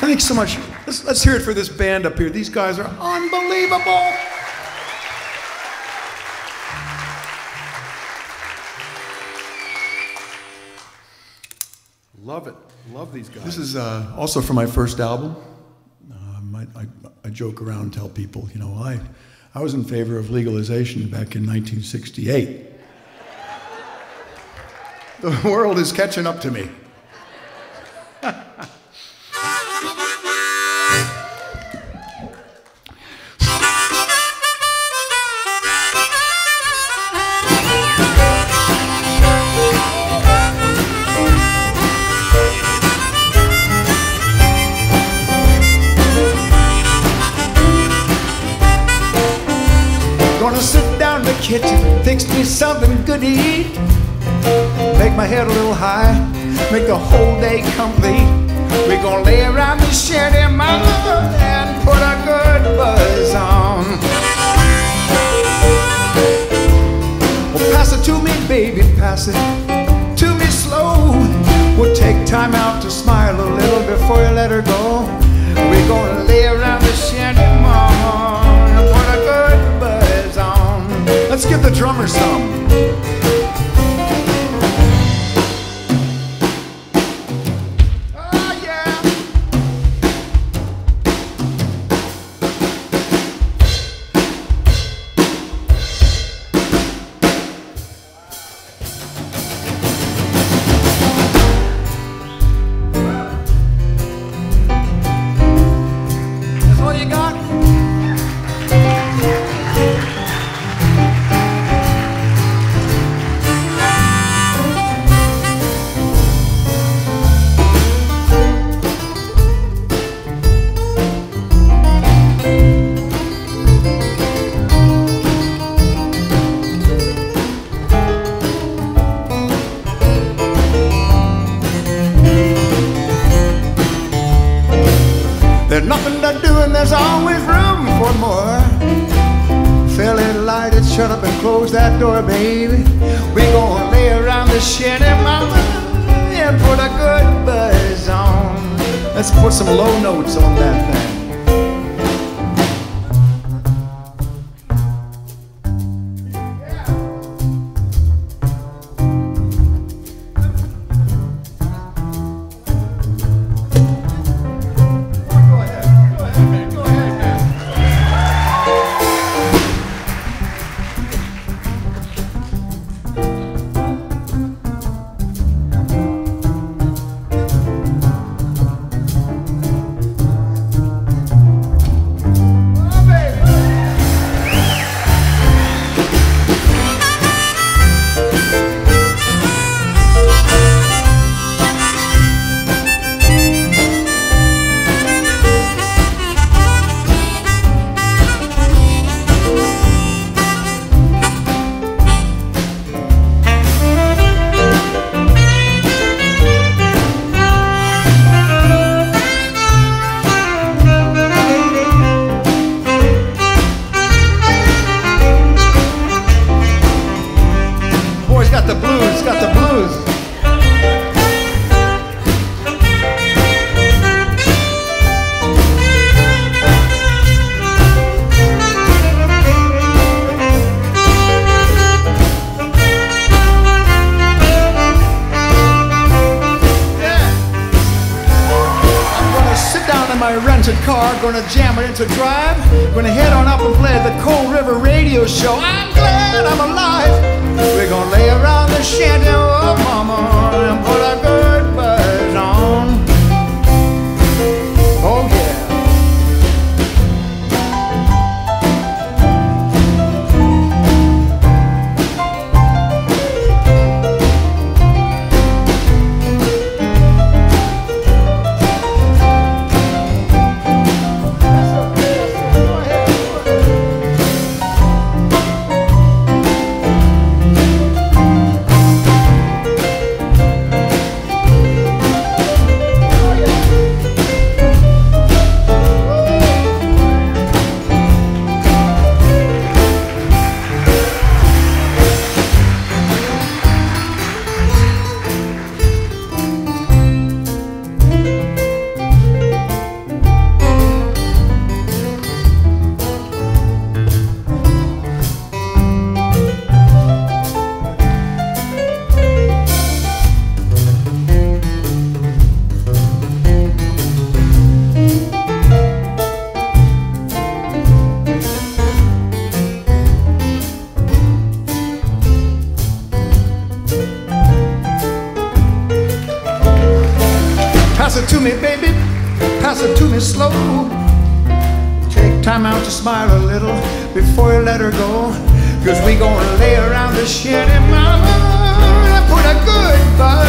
Thanks so much. Let's, let's hear it for this band up here. These guys are unbelievable. Love it. Love these guys. This is uh, also from my first album. Um, I, I, I joke around and tell people, you know, I, I was in favor of legalization back in 1968. The world is catching up to me. Gonna sit down in the kitchen, fix me something good to eat. Make my head a little high, make the whole day complete. We're gonna lay around the shed in my mama, and put a good buzz on. Well, pass it to me, baby, pass it to me slow. We'll take time out to smile a little before you let her go. We're gonna lay around There's nothing to do and there's always room for more. Fill it, light it, shut up and close that door, baby. We gonna lay around the shanty, mama, and put a good buzz on. Let's put some low notes on that thing. Car, gonna jam it into drive, gonna head on up and play the Cold River Radio Show. I'm glad I'm alive. We're gonna it to me, baby. Pass it to me slow. Take time out to smile a little before you let her go. Cause we gonna lay around the mama, and put a good buzz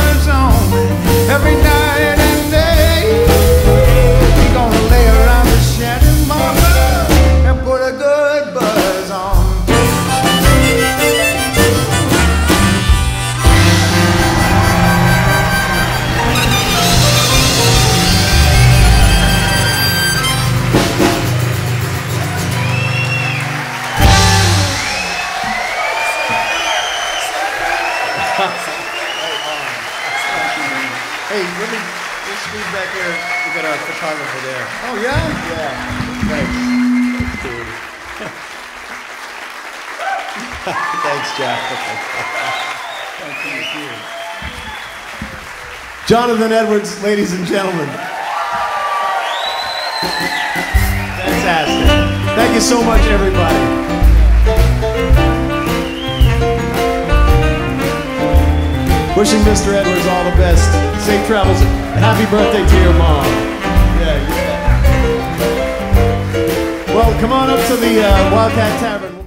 Hey, let me just squeeze back here. We got our photographer there. Oh yeah? Yeah. Thanks. Thanks, Jack. Thank you. Jonathan Edwards, ladies and gentlemen. Fantastic. Thank you so much, everybody. Wishing Mr. Edwards all the best. Safe travels. and Happy birthday to your mom. Yeah, bet. Well, come on up to the uh, Wildcat Tavern.